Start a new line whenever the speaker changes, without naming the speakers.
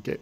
Okay.